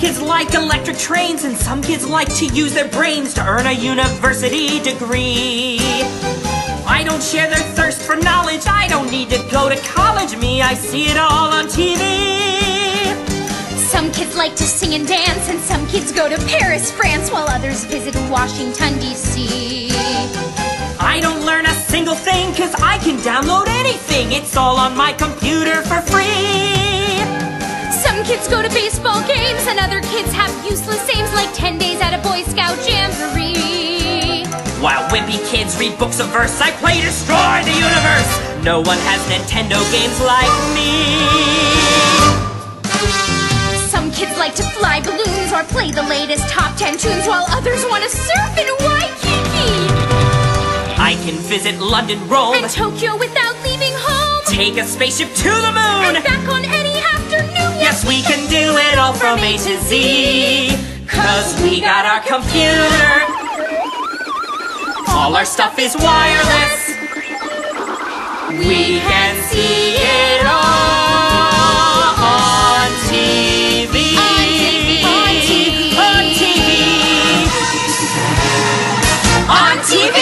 kids like electric trains, and some kids like to use their brains to earn a university degree. I don't share their thirst for knowledge, I don't need to go to college. Me, I see it all on TV. Some kids like to sing and dance, and some kids go to Paris, France, while others visit Washington, D.C. I don't learn a single thing, cause I can download anything. It's all on my computer for free. Kids go to baseball games, and other kids have useless aims like 10 days at a Boy Scout jamboree. While wimpy kids read books of verse, I play Destroy the Universe. No one has Nintendo games like me. Some kids like to fly balloons or play the latest top 10 tunes, while others want to surf in Waikiki. I can visit London, Rome, And Tokyo without leaving home. take a spaceship to the moon. And back on from A to Z. Cause we got our computer. All our stuff is wireless. We can see it all on TV. On TV. On TV. On TV.